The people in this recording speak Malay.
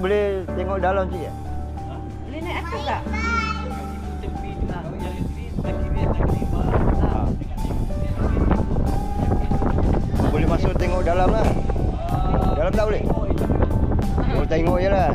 boleh tengok dalam sikit? Boleh naik atas tak? Boleh masuk tengok dalam lah. Dalam tak boleh? Boleh tengok je lah.